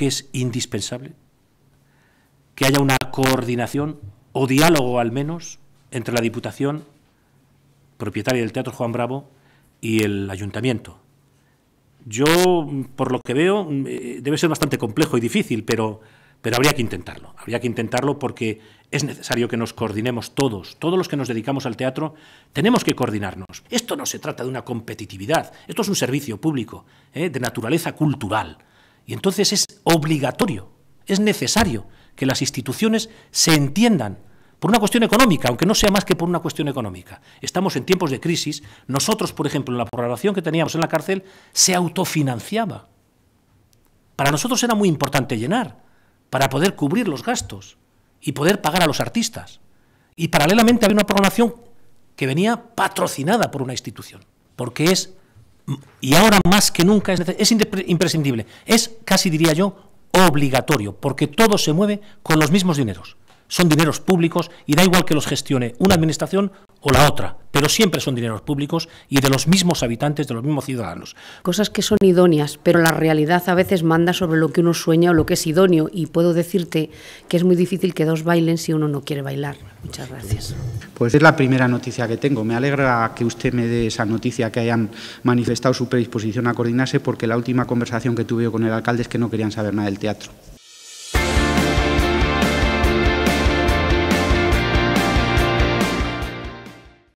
que es indispensable que haya una coordinación o diálogo al menos entre la Diputación, propietaria del Teatro Juan Bravo, y el Ayuntamiento. Yo, por lo que veo, eh, debe ser bastante complejo y difícil, pero, pero habría que intentarlo. Habría que intentarlo porque es necesario que nos coordinemos todos. Todos los que nos dedicamos al teatro tenemos que coordinarnos. Esto no se trata de una competitividad, esto es un servicio público, ¿eh? de naturaleza cultural. Y entonces es obligatorio, es necesario que las instituciones se entiendan por una cuestión económica, aunque no sea más que por una cuestión económica. Estamos en tiempos de crisis. Nosotros, por ejemplo, en la programación que teníamos en la cárcel, se autofinanciaba. Para nosotros era muy importante llenar, para poder cubrir los gastos y poder pagar a los artistas. Y paralelamente había una programación que venía patrocinada por una institución, porque es, y ahora más que nunca, es, es imprescindible, es casi diría yo, obligatorio, porque todo se mueve con los mismos dineros son dineros públicos y da igual que los gestione una administración o la otra, pero siempre son dineros públicos y de los mismos habitantes, de los mismos ciudadanos. Cosas que son idóneas, pero la realidad a veces manda sobre lo que uno sueña o lo que es idóneo y puedo decirte que es muy difícil que dos bailen si uno no quiere bailar. Muchas gracias. Pues es la primera noticia que tengo. Me alegra que usted me dé esa noticia, que hayan manifestado su predisposición a coordinarse, porque la última conversación que tuve con el alcalde es que no querían saber nada del teatro.